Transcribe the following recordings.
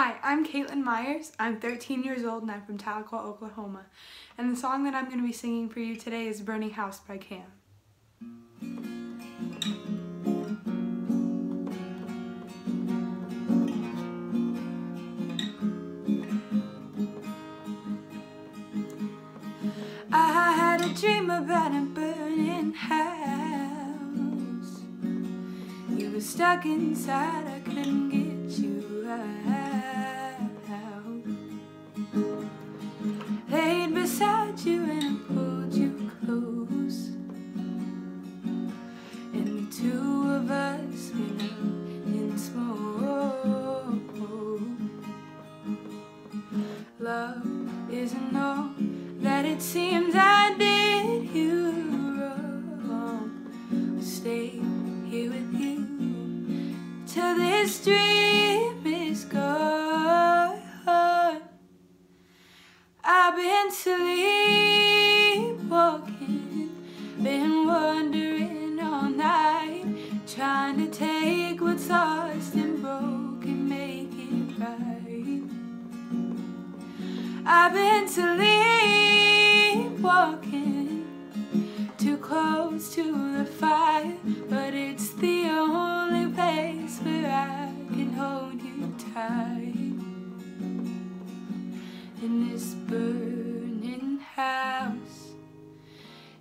Hi, I'm Katelyn Myers. I'm 13 years old and I'm from Tahlequah, Oklahoma. And the song that I'm going to be singing for you today is Burning House by Cam. I had a dream about a burning house. You were stuck inside, I couldn't get you out. All that it seems I did you wrong. Stay here with you till this dream is gone. I've been sleepwalking, been wandering all night, trying to take what's lost I've been sleepwalking, too close to the fire, but it's the only place where I can hold you tight in this burning house.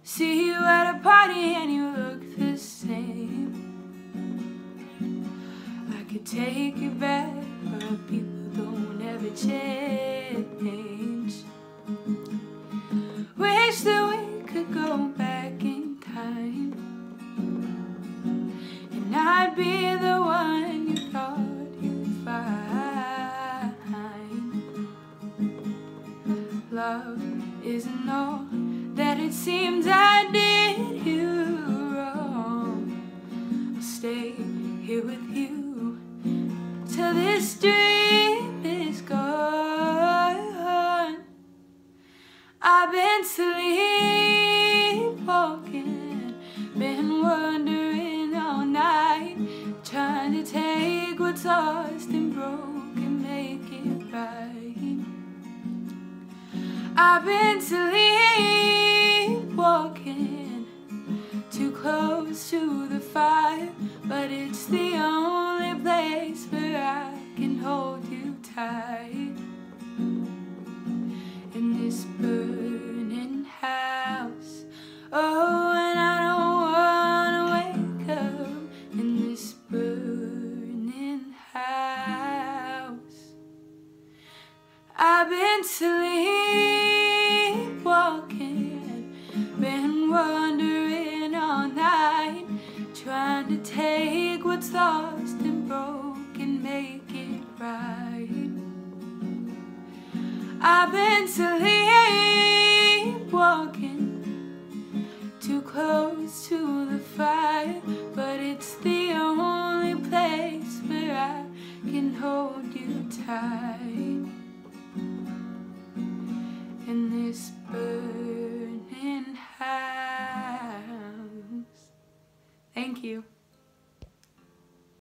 See you at a party and you look the same. I could take you back, but people don't ever change. Could go back in time, and I'd be the one you thought. You'd find Love isn't all that it seems I did you wrong. I'll stay here with you till this dream is gone. I've been been wandering all night, trying to take what's lost and broken, make it right. I've been sleepwalking too close to I've been sleeping walking, been wandering all night, trying to take what's lost and broken, make it right. I've been sleepwalking, too close to the fire, but it's the only place where I can hold you tight. Thank you.